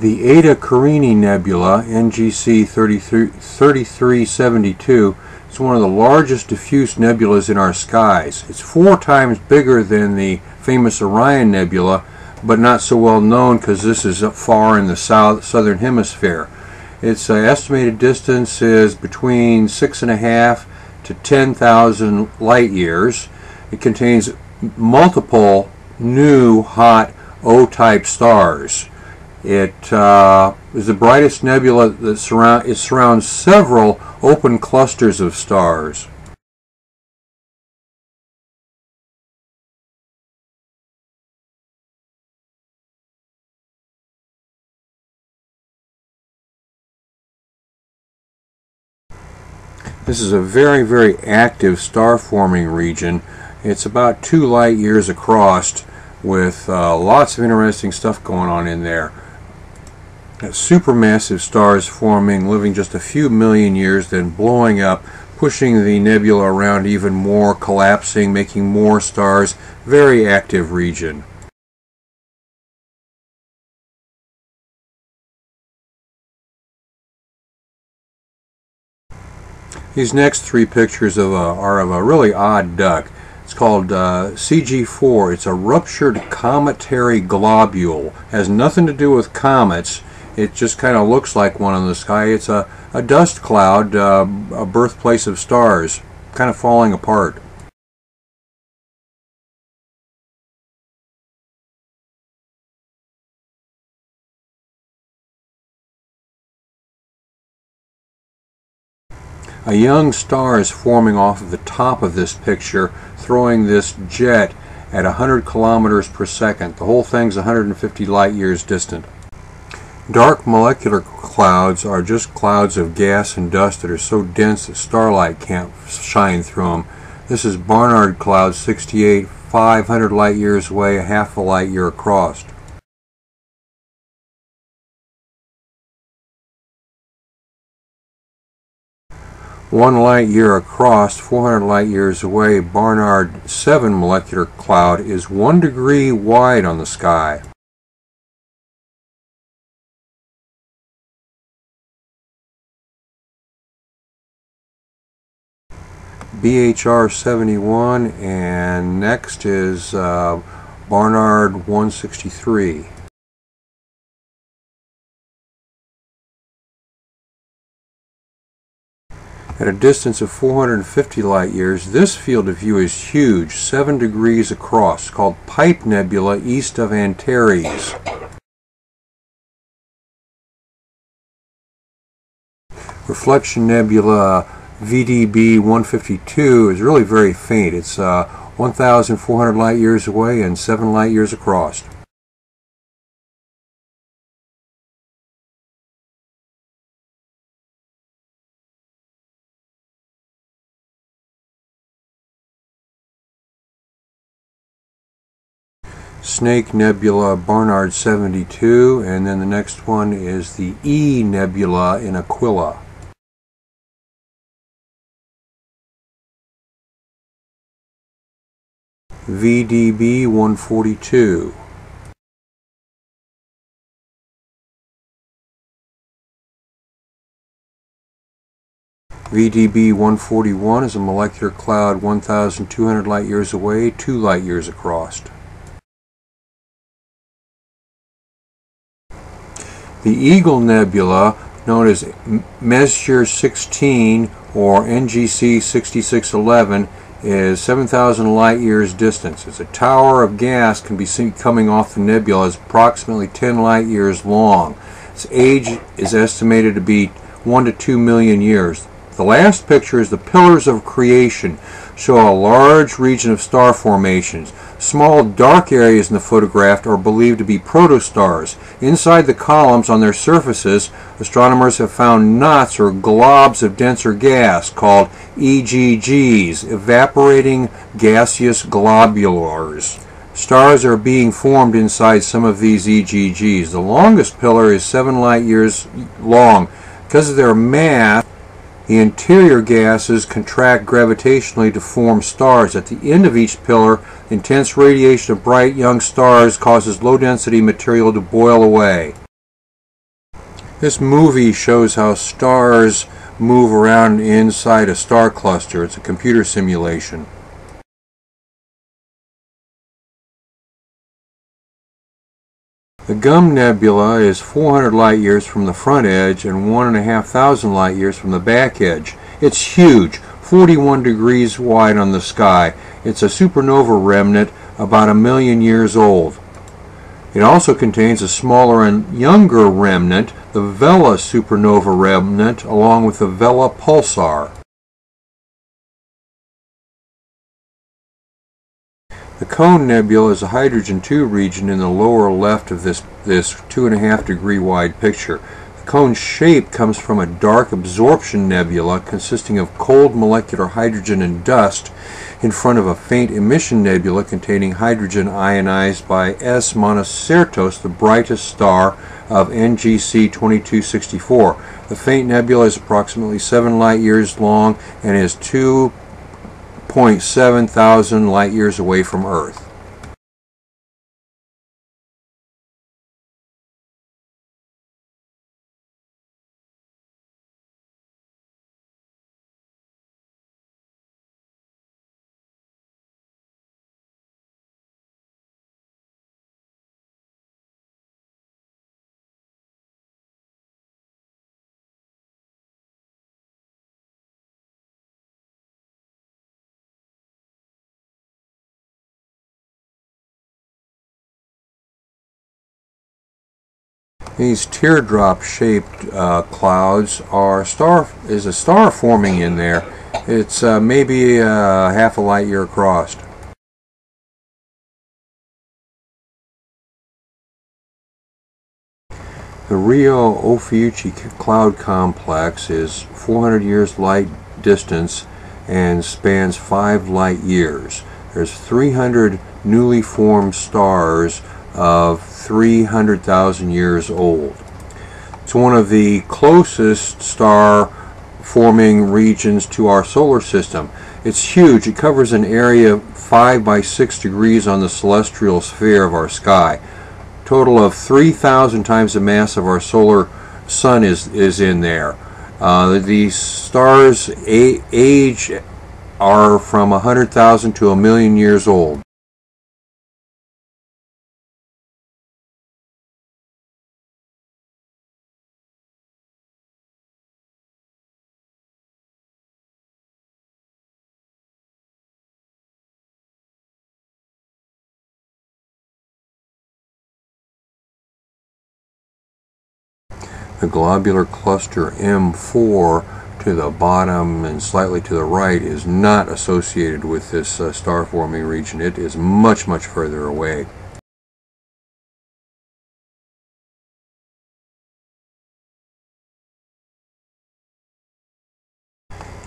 The Eta Carinae Nebula, NGC 3372, is one of the largest diffuse nebulas in our skies. It's four times bigger than the famous Orion Nebula, but not so well known because this is far in the south southern hemisphere. Its uh, estimated distance is between six and a half to 10,000 light years. It contains multiple new hot O-type stars. It uh, is the brightest nebula that surround, it surrounds several open clusters of stars. This is a very, very active star forming region. It's about two light years across with uh, lots of interesting stuff going on in there supermassive stars forming, living just a few million years, then blowing up, pushing the nebula around even more, collapsing, making more stars. Very active region. These next three pictures of a, are of a really odd duck. It's called uh, CG4. It's a ruptured cometary globule. Has nothing to do with comets it just kind of looks like one in the sky. It's a, a dust cloud, uh, a birthplace of stars, kind of falling apart. A young star is forming off of the top of this picture, throwing this jet at 100 kilometers per second. The whole thing's 150 light years distant. Dark molecular clouds are just clouds of gas and dust that are so dense that starlight can't shine through them. This is Barnard Cloud 68, 500 light years away, half a light year across. One light year across, 400 light years away, Barnard 7 molecular cloud is one degree wide on the sky. BHR 71 and next is uh, Barnard 163. At a distance of 450 light years, this field of view is huge, 7 degrees across, called Pipe Nebula east of Antares. Reflection Nebula VDB 152 is really very faint. It's uh, 1,400 light years away and 7 light years across. Snake Nebula Barnard 72, and then the next one is the E Nebula in Aquila. VDB 142. VDB 141 is a molecular cloud 1,200 light years away, 2 light years across. The Eagle Nebula, known as Messier 16 or NGC 6611, is 7,000 light years distance. It's a tower of gas can be seen coming off the nebula is approximately 10 light years long. Its age is estimated to be 1 to 2 million years. The last picture is the pillars of creation, show a large region of star formations. Small dark areas in the photograph are believed to be protostars. Inside the columns on their surfaces, astronomers have found knots or globs of denser gas called EGGs, evaporating gaseous globulars. Stars are being formed inside some of these EGGs. The longest pillar is 7 light years long. Because of their mass, the interior gases contract gravitationally to form stars. At the end of each pillar, intense radiation of bright young stars causes low density material to boil away. This movie shows how stars move around inside a star cluster. It's a computer simulation. The Gum Nebula is 400 light years from the front edge and 1,500 light years from the back edge. It's huge, 41 degrees wide on the sky. It's a supernova remnant about a million years old. It also contains a smaller and younger remnant, the Vela supernova remnant, along with the Vela pulsar. Cone Nebula is a hydrogen 2 region in the lower left of this, this 2.5 degree wide picture. The cone's shape comes from a dark absorption nebula consisting of cold molecular hydrogen and dust in front of a faint emission nebula containing hydrogen ionized by S Monocertos, the brightest star of NGC 2264. The faint nebula is approximately 7 light years long and is 2 6.7 thousand light years away from Earth. These teardrop-shaped uh, clouds are star is a star forming in there. It's uh, maybe uh, half a light year across. The Rho Ophiuchi cloud complex is 400 years light distance and spans 5 light years. There's 300 newly formed stars of 300,000 years old. It's one of the closest star forming regions to our solar system. It's huge. It covers an area 5 by 6 degrees on the celestial sphere of our sky. Total of 3,000 times the mass of our solar sun is, is in there. Uh, the stars' age are from 100,000 to a million years old. The globular cluster M4 to the bottom and slightly to the right is not associated with this uh, star forming region. It is much, much further away.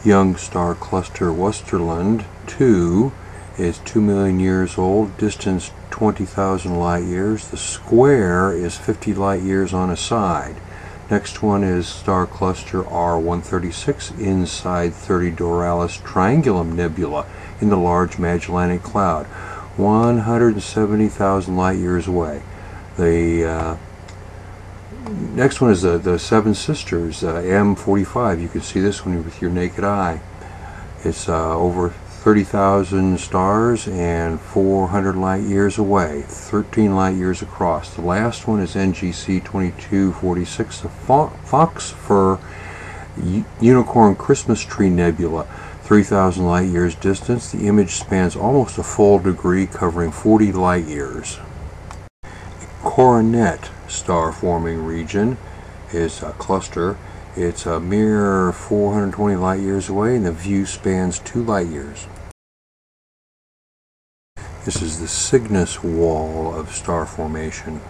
Young star cluster Westerlund 2 is 2 million years old, distance 20,000 light years. The square is 50 light years on a side. Next one is star cluster R136 inside 30 Doradus Tarantula Nebula in the Large Magellanic Cloud, 170,000 light years away. The uh, next one is the, the Seven Sisters uh, M45. You can see this one with your naked eye. It's uh, over 30,000 stars and 400 light years away, 13 light years across. The last one is NGC 2246, the Fox Fur Unicorn Christmas Tree Nebula, 3,000 light years distance. The image spans almost a full degree, covering 40 light years. Coronet star forming region is a cluster it's a mere 420 light years away and the view spans 2 light years. This is the Cygnus wall of star formation.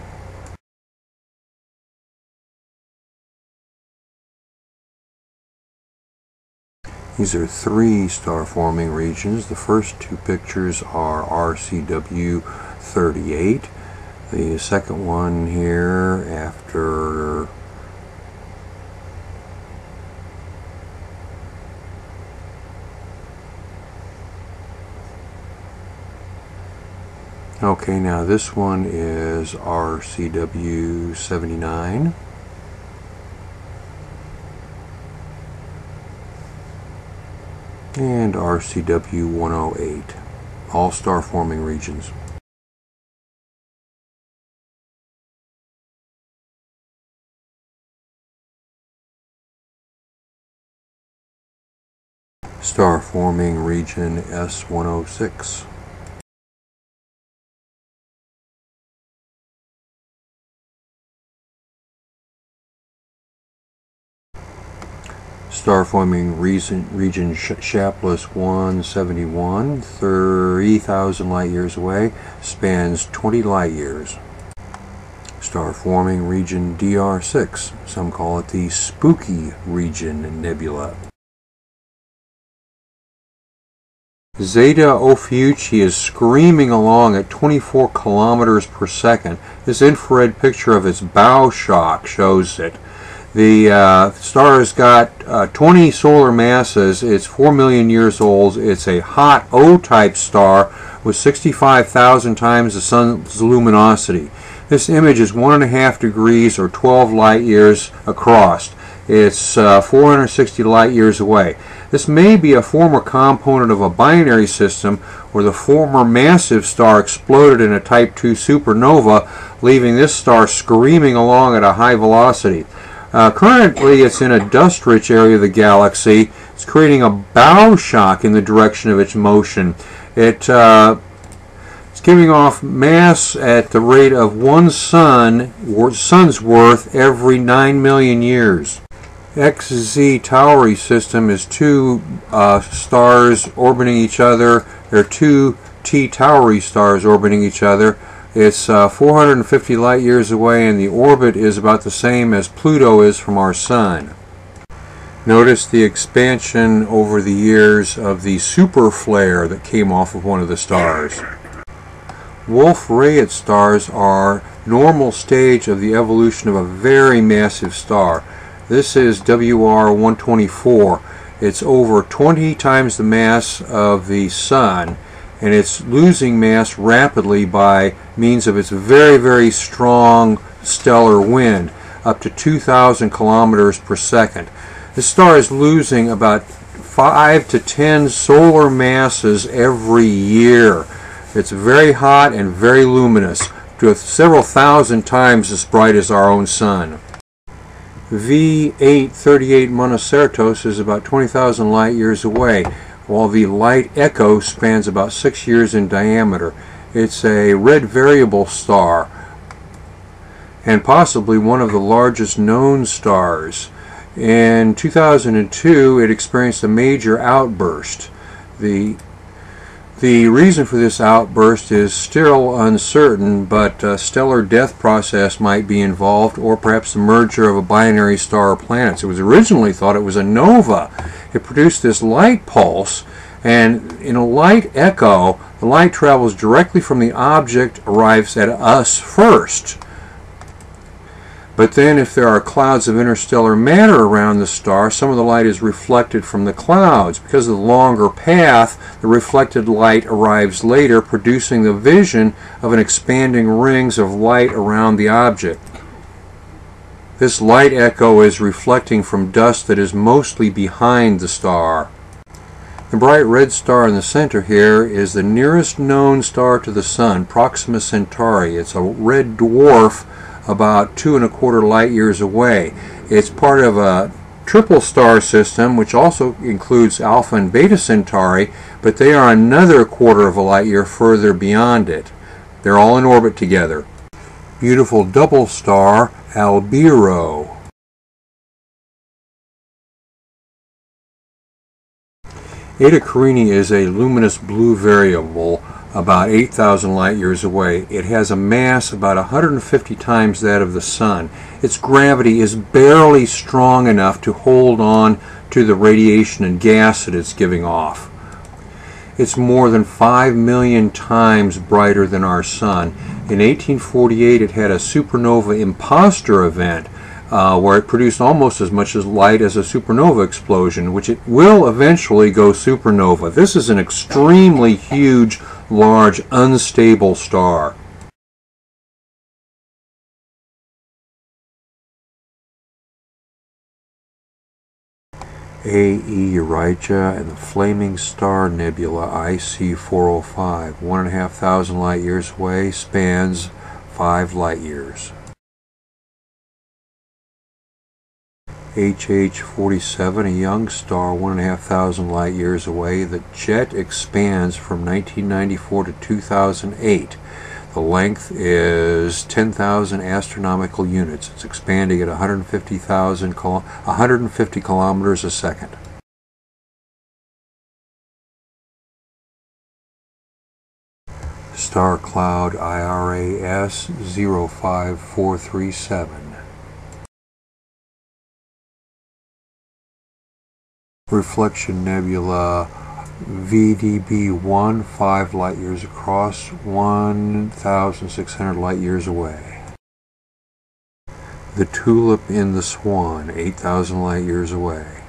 These are three star forming regions. The first two pictures are RCW 38. The second one here after Okay, now this one is RCW79. And RCW108, all star forming regions. Star forming region S106. Star forming region, region Sharpless 171, 3,000 light years away, spans 20 light years. Star forming region DR6, some call it the Spooky Region Nebula. Zeta Ophiuchi is screaming along at 24 kilometers per second. This infrared picture of its bow shock shows it. The uh, star has got uh, 20 solar masses. It's 4 million years old. It's a hot O-type star with 65,000 times the sun's luminosity. This image is 1.5 degrees or 12 light years across. It's uh, 460 light years away. This may be a former component of a binary system where the former massive star exploded in a Type 2 supernova, leaving this star screaming along at a high velocity. Uh, currently, it's in a dust-rich area of the galaxy. It's creating a bow shock in the direction of its motion. It, uh, it's giving off mass at the rate of one sun, sun's worth every 9 million years. XZ Tauri system is two uh, stars orbiting each other. There are two T Tauri stars orbiting each other. It's uh, 450 light years away and the orbit is about the same as Pluto is from our Sun. Notice the expansion over the years of the super flare that came off of one of the stars. Wolf-Rayet stars are normal stage of the evolution of a very massive star. This is WR124. It's over 20 times the mass of the Sun and it's losing mass rapidly by means of its very, very strong stellar wind, up to 2,000 kilometers per second. The star is losing about 5 to 10 solar masses every year. It's very hot and very luminous, to several thousand times as bright as our own sun. V838 Monocertos is about 20,000 light years away while the light echo spans about six years in diameter. It's a red variable star and possibly one of the largest known stars. In 2002, it experienced a major outburst. The the reason for this outburst is still uncertain, but a stellar death process might be involved, or perhaps the merger of a binary star or planets. It was originally thought it was a nova. It produced this light pulse, and in a light echo, the light travels directly from the object, arrives at us first. But then if there are clouds of interstellar matter around the star, some of the light is reflected from the clouds. Because of the longer path, the reflected light arrives later, producing the vision of an expanding rings of light around the object. This light echo is reflecting from dust that is mostly behind the star. The bright red star in the center here is the nearest known star to the Sun, Proxima Centauri. It's a red dwarf about two and a quarter light years away. It's part of a triple star system, which also includes Alpha and Beta Centauri, but they are another quarter of a light year further beyond it. They're all in orbit together. Beautiful double star, Albireo. Eta Carinae is a luminous blue variable about 8,000 light years away. It has a mass about 150 times that of the Sun. Its gravity is barely strong enough to hold on to the radiation and gas that it's giving off. It's more than 5 million times brighter than our Sun. In 1848 it had a supernova imposter event uh, where it produced almost as much as light as a supernova explosion, which it will eventually go supernova. This is an extremely huge large unstable star. AE Aurigae and the Flaming Star Nebula IC 405, 1,500 light years away, spans 5 light years. HH 47, a young star, 1,500 light years away. The jet expands from 1994 to 2008. The length is 10,000 astronomical units. It's expanding at 150,000 150 kilometers a second. Star Cloud IRAS 05437. Reflection Nebula VDB1 5 light years across, 1,600 light years away. The tulip in the swan, 8,000 light years away.